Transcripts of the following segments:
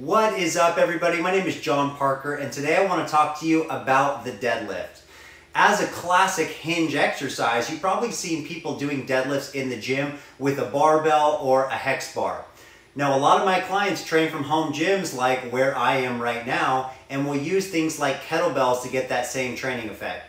What is up everybody? My name is John Parker and today I want to talk to you about the deadlift. As a classic hinge exercise, you've probably seen people doing deadlifts in the gym with a barbell or a hex bar. Now, a lot of my clients train from home gyms like where I am right now and will use things like kettlebells to get that same training effect.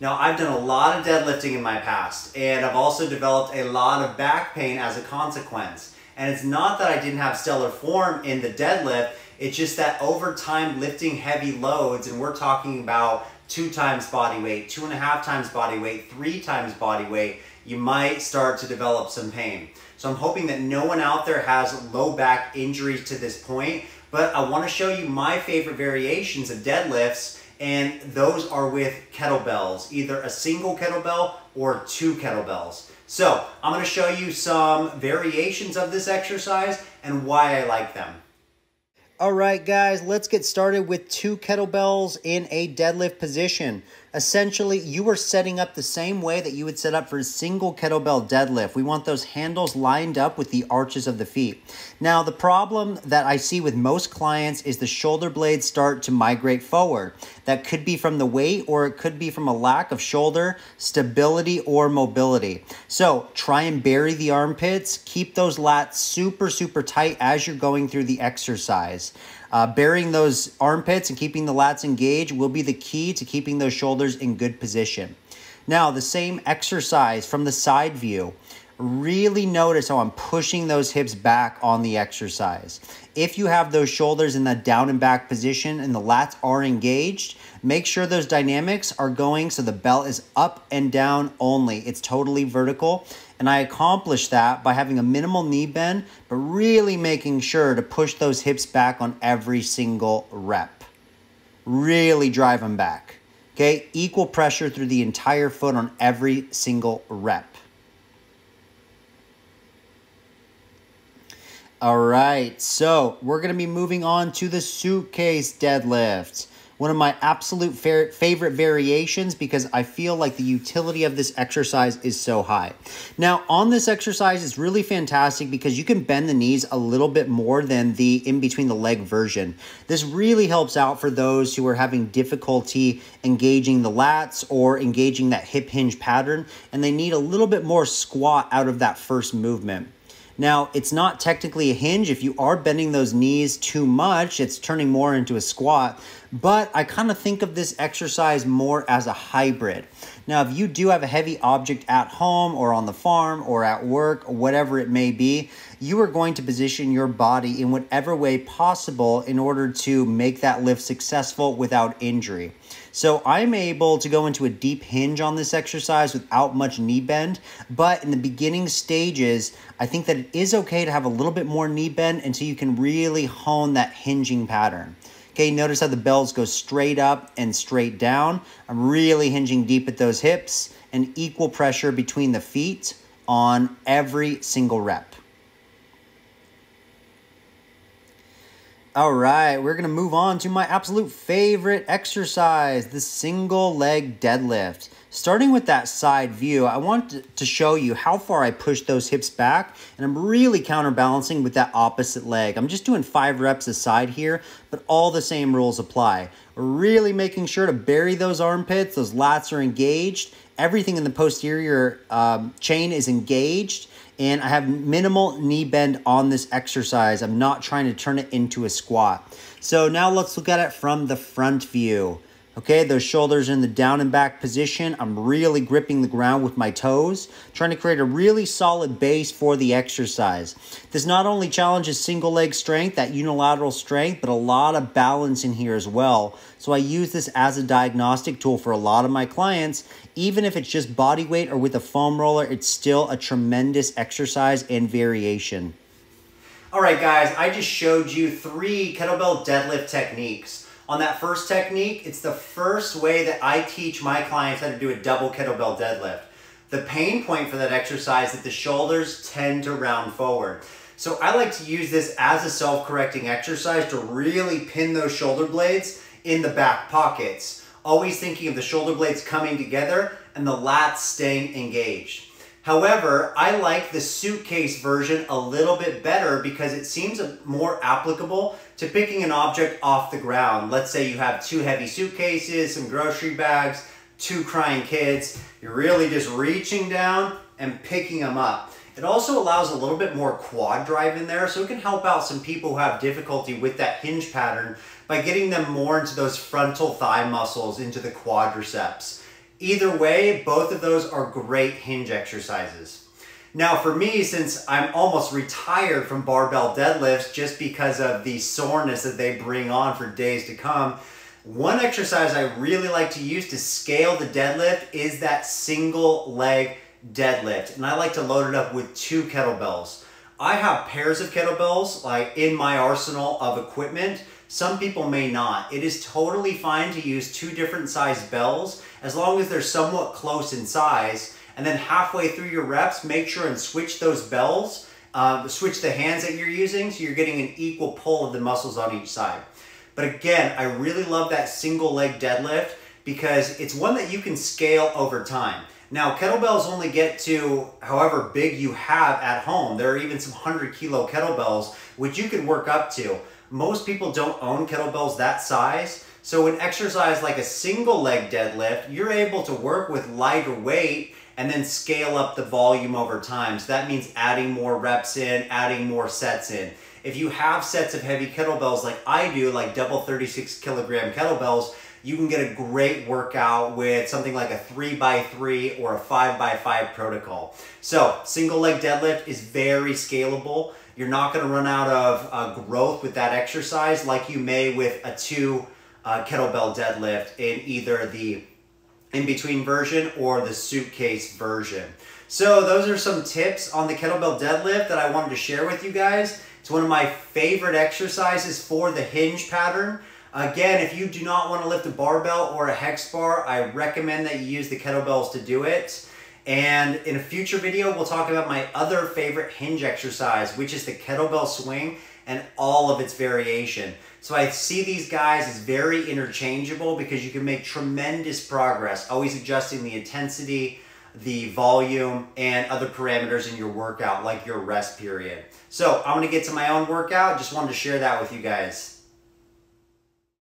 Now, I've done a lot of deadlifting in my past and I've also developed a lot of back pain as a consequence. And it's not that I didn't have stellar form in the deadlift, it's just that over time lifting heavy loads, and we're talking about two times body weight, two and a half times body weight, three times body weight, you might start to develop some pain. So I'm hoping that no one out there has low back injuries to this point, but I wanna show you my favorite variations of deadlifts and those are with kettlebells, either a single kettlebell or two kettlebells. So I'm gonna show you some variations of this exercise and why I like them. All right, guys, let's get started with two kettlebells in a deadlift position. Essentially, you are setting up the same way that you would set up for a single kettlebell deadlift. We want those handles lined up with the arches of the feet. Now, the problem that I see with most clients is the shoulder blades start to migrate forward. That could be from the weight or it could be from a lack of shoulder stability or mobility. So try and bury the armpits. Keep those lats super, super tight as you're going through the exercise. Uh, burying those armpits and keeping the lats engaged will be the key to keeping those shoulders in good position. Now, the same exercise from the side view. Really notice how I'm pushing those hips back on the exercise. If you have those shoulders in the down and back position and the lats are engaged, make sure those dynamics are going so the belt is up and down only. It's totally vertical. And I accomplish that by having a minimal knee bend, but really making sure to push those hips back on every single rep. Really drive them back. Okay, equal pressure through the entire foot on every single rep. All right, so we're going to be moving on to the suitcase deadlift. One of my absolute favorite variations because I feel like the utility of this exercise is so high. Now, on this exercise, it's really fantastic because you can bend the knees a little bit more than the in between the leg version. This really helps out for those who are having difficulty engaging the lats or engaging that hip hinge pattern, and they need a little bit more squat out of that first movement. Now, it's not technically a hinge. If you are bending those knees too much, it's turning more into a squat. But I kind of think of this exercise more as a hybrid. Now, if you do have a heavy object at home or on the farm or at work, whatever it may be, you are going to position your body in whatever way possible in order to make that lift successful without injury. So I'm able to go into a deep hinge on this exercise without much knee bend, but in the beginning stages, I think that it is okay to have a little bit more knee bend until you can really hone that hinging pattern. Okay, notice how the bells go straight up and straight down. I'm really hinging deep at those hips and equal pressure between the feet on every single rep. All right, we're gonna move on to my absolute favorite exercise, the single leg deadlift. Starting with that side view, I want to show you how far I push those hips back, and I'm really counterbalancing with that opposite leg. I'm just doing five reps aside here, but all the same rules apply. Really making sure to bury those armpits, those lats are engaged, everything in the posterior um, chain is engaged, and I have minimal knee bend on this exercise. I'm not trying to turn it into a squat. So now let's look at it from the front view. Okay, those shoulders in the down and back position. I'm really gripping the ground with my toes, trying to create a really solid base for the exercise. This not only challenges single leg strength, that unilateral strength, but a lot of balance in here as well. So I use this as a diagnostic tool for a lot of my clients. Even if it's just body weight or with a foam roller, it's still a tremendous exercise and variation. All right, guys, I just showed you three kettlebell deadlift techniques. On that first technique, it's the first way that I teach my clients how to do a double kettlebell deadlift. The pain point for that exercise is that the shoulders tend to round forward. So I like to use this as a self-correcting exercise to really pin those shoulder blades in the back pockets. Always thinking of the shoulder blades coming together and the lats staying engaged. However, I like the suitcase version a little bit better because it seems more applicable to picking an object off the ground. Let's say you have two heavy suitcases, some grocery bags, two crying kids. You're really just reaching down and picking them up. It also allows a little bit more quad drive in there, so it can help out some people who have difficulty with that hinge pattern by getting them more into those frontal thigh muscles, into the quadriceps. Either way, both of those are great hinge exercises. Now for me, since I'm almost retired from barbell deadlifts just because of the soreness that they bring on for days to come, one exercise I really like to use to scale the deadlift is that single leg deadlift. And I like to load it up with two kettlebells. I have pairs of kettlebells like in my arsenal of equipment some people may not. It is totally fine to use two different size bells as long as they're somewhat close in size. And then halfway through your reps, make sure and switch those bells, uh, switch the hands that you're using so you're getting an equal pull of the muscles on each side. But again, I really love that single leg deadlift because it's one that you can scale over time. Now, kettlebells only get to however big you have at home. There are even some 100 kilo kettlebells, which you can work up to most people don't own kettlebells that size. So an exercise like a single leg deadlift, you're able to work with lighter weight and then scale up the volume over time. So that means adding more reps in, adding more sets in. If you have sets of heavy kettlebells like I do, like double 36 kilogram kettlebells, you can get a great workout with something like a three by three or a five by five protocol. So single leg deadlift is very scalable. You're not going to run out of uh, growth with that exercise like you may with a two uh, kettlebell deadlift in either the in-between version or the suitcase version. So those are some tips on the kettlebell deadlift that I wanted to share with you guys. It's one of my favorite exercises for the hinge pattern. Again, if you do not want to lift a barbell or a hex bar, I recommend that you use the kettlebells to do it. And in a future video, we'll talk about my other favorite hinge exercise, which is the kettlebell swing and all of its variation. So I see these guys as very interchangeable because you can make tremendous progress, always adjusting the intensity, the volume, and other parameters in your workout, like your rest period. So I'm gonna get to my own workout. Just wanted to share that with you guys.